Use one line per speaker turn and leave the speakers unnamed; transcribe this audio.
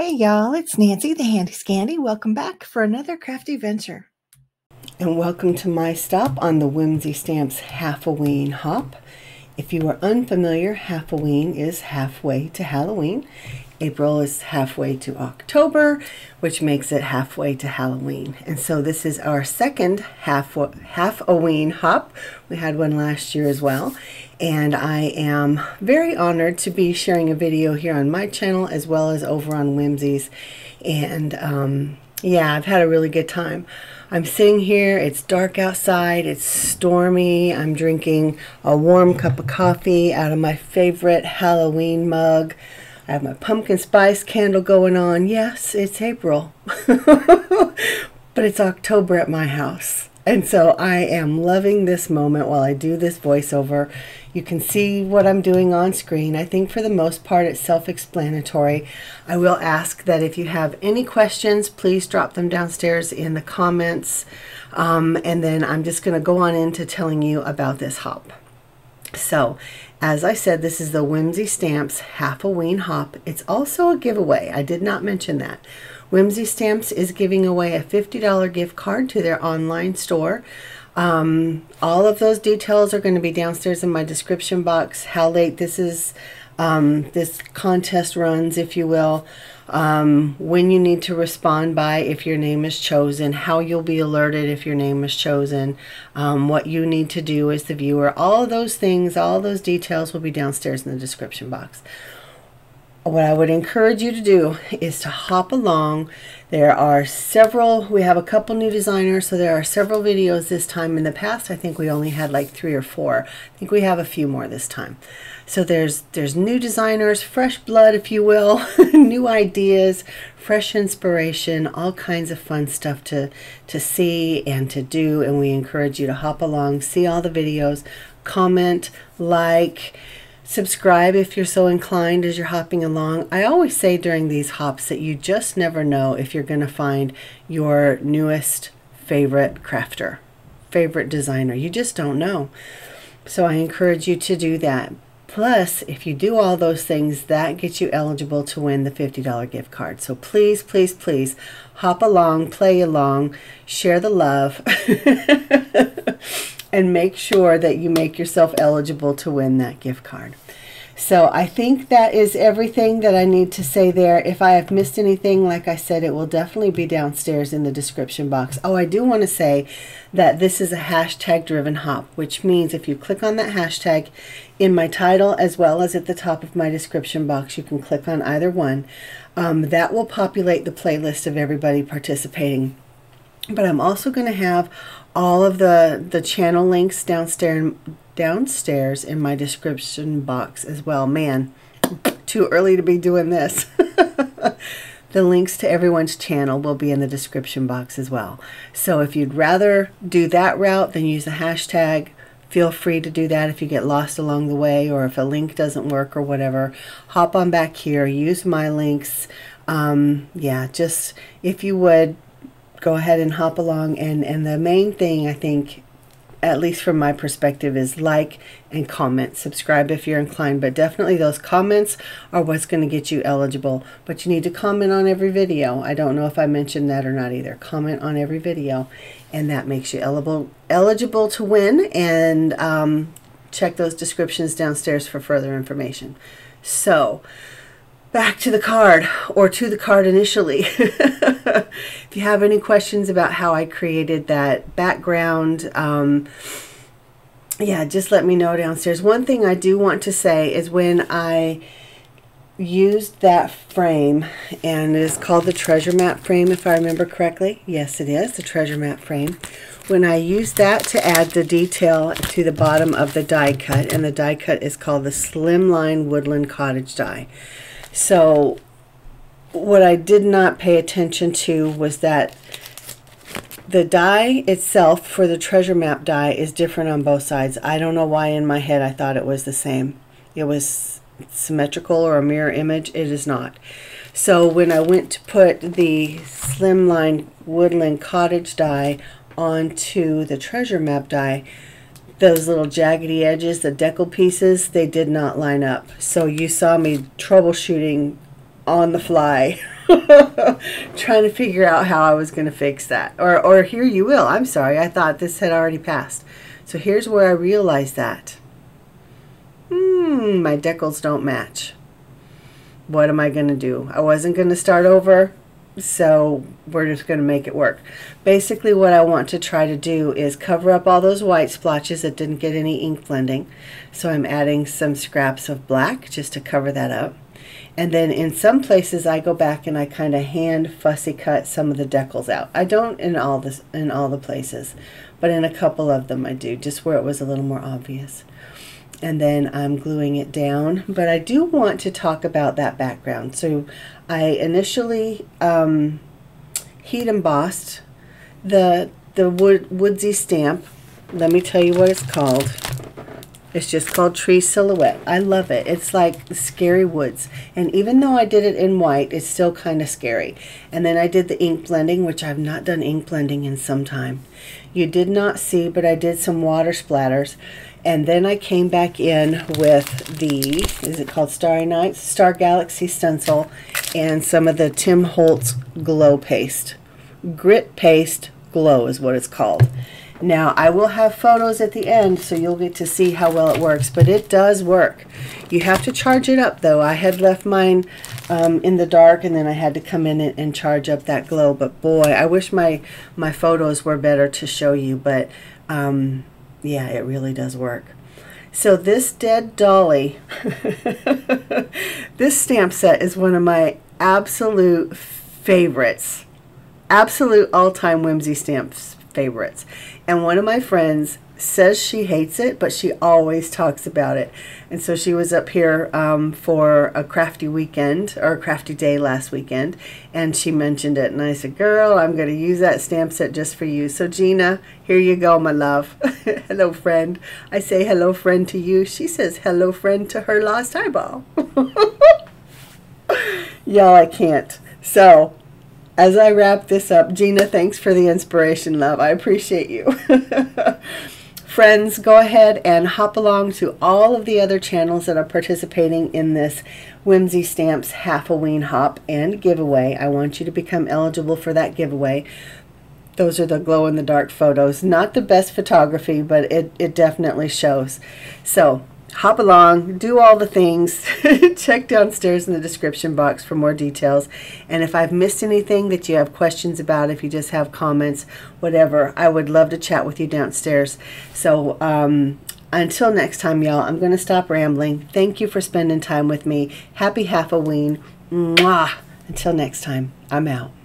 Hey y'all, it's Nancy the Handi Scandi. Welcome back for another crafty venture. And welcome to my stop on the Whimsy Stamps Halfoween Hop. If you are unfamiliar, Halfoween is halfway to Halloween. April is halfway to October, which makes it halfway to Halloween. And so this is our second half Halfoween hop. We had one last year as well. And I am very honored to be sharing a video here on my channel as well as over on Whimsy's. And um, yeah, I've had a really good time. I'm sitting here, it's dark outside, it's stormy, I'm drinking a warm cup of coffee out of my favorite Halloween mug. I have my pumpkin spice candle going on. Yes, it's April, but it's October at my house. And so I am loving this moment while I do this voiceover. You can see what I'm doing on screen. I think for the most part it's self-explanatory. I will ask that if you have any questions, please drop them downstairs in the comments. Um, and then I'm just going to go on into telling you about this hop. So, as I said, this is the Whimsy Stamps Halfoween Hop. It's also a giveaway. I did not mention that. Whimsy Stamps is giving away a $50 gift card to their online store. Um, all of those details are going to be downstairs in my description box. How late this is, um, this contest runs, if you will um, when you need to respond by if your name is chosen, how you'll be alerted if your name is chosen, um, what you need to do as the viewer. All of those things, all those details will be downstairs in the description box. What I would encourage you to do is to hop along. There are several, we have a couple new designers, so there are several videos this time. In the past, I think we only had like three or four. I think we have a few more this time. So there's there's new designers, fresh blood, if you will, new ideas, fresh inspiration, all kinds of fun stuff to to see and to do. And we encourage you to hop along, see all the videos, comment, like, subscribe if you're so inclined as you're hopping along. I always say during these hops that you just never know if you're going to find your newest favorite crafter, favorite designer. You just don't know. So I encourage you to do that. Plus, if you do all those things, that gets you eligible to win the $50 gift card. So please, please, please hop along, play along, share the love, and make sure that you make yourself eligible to win that gift card. So I think that is everything that I need to say there. If I have missed anything, like I said, it will definitely be downstairs in the description box. Oh, I do want to say that this is a hashtag driven hop, which means if you click on that hashtag in my title as well as at the top of my description box, you can click on either one. Um, that will populate the playlist of everybody participating. But I'm also going to have all of the, the channel links downstairs downstairs in my description box as well. Man, too early to be doing this. the links to everyone's channel will be in the description box as well. So if you'd rather do that route than use a hashtag, feel free to do that if you get lost along the way or if a link doesn't work or whatever. Hop on back here, use my links. Um, yeah, just if you would go ahead and hop along and and the main thing I think at least from my perspective, is like and comment. Subscribe if you're inclined, but definitely those comments are what's going to get you eligible. But you need to comment on every video. I don't know if I mentioned that or not either. Comment on every video, and that makes you eligible eligible to win. And um, check those descriptions downstairs for further information. So back to the card or to the card initially. if you have any questions about how I created that background, um, yeah, just let me know downstairs. One thing I do want to say is when I used that frame, and it is called the treasure map frame, if I remember correctly. Yes, it is, the treasure map frame. When I used that to add the detail to the bottom of the die cut, and the die cut is called the Slimline Woodland Cottage die. So what I did not pay attention to was that the die itself for the treasure map die is different on both sides. I don't know why in my head I thought it was the same. It was symmetrical or a mirror image. It is not. So when I went to put the Slimline Woodland Cottage die onto the treasure map die, those little jaggedy edges, the decal pieces, they did not line up. So you saw me troubleshooting on the fly trying to figure out how I was going to fix that. Or, or here you will. I'm sorry. I thought this had already passed. So here's where I realized that. Hmm, my decals don't match. What am I going to do? I wasn't going to start over, so we're just going to make it work. Basically, what I want to try to do is cover up all those white splotches that didn't get any ink blending. So I'm adding some scraps of black just to cover that up. And then in some places I go back and I kind of hand fussy cut some of the decals out. I don't in all this in all the places, but in a couple of them I do, just where it was a little more obvious. And then I'm gluing it down, but I do want to talk about that background. So I initially um, heat embossed the the wood woodsy stamp. Let me tell you what it's called. It's just called Tree Silhouette. I love it. It's like Scary Woods. And even though I did it in white, it's still kind of scary. And then I did the ink blending, which I've not done ink blending in some time. You did not see, but I did some water splatters. And then I came back in with the, is it called Starry Nights? Star Galaxy stencil and some of the Tim Holtz glow paste. Grit paste glow is what it's called. Now, I will have photos at the end so you'll get to see how well it works, but it does work. You have to charge it up, though. I had left mine um, in the dark, and then I had to come in and, and, charge up that glow. But boy, I wish my, my photos were better to show you, but um, yeah, it really does work. So this Dead Dolly, this stamp set is one of my absolute favorites. Absolute all-time whimsy stamps favorites. And one of my friends says she hates it, but she always talks about it. And so she was up here um, for a crafty weekend or a crafty day last weekend, and she mentioned it. And I said, Girl, I'm going to use that stamp set just for you. So, Gina, here you go, my love. hello, friend. I say hello, friend, to you. She says hello, friend, to her lost eyeball. Y'all, I can't. So, as I wrap this up, Gina, thanks for the inspiration, love. I appreciate you. Friends, go ahead and hop along to all of the other channels that are participating in this Whimsy Stamps Half-O-Ween Hop and giveaway. I want you to become eligible for that giveaway. Those are the glow-in-the-dark photos. Not the best photography, but it, it definitely shows. So hop along, do all the things. Check downstairs in the description box for more details. And if I've missed anything that you have questions about, if you just have comments, whatever, I would love to chat with you downstairs. So um, until next time, y'all, I'm going to stop rambling. Thank you for spending time with me. Happy Half-O-Ween. Mwah! Until next time, I'm out.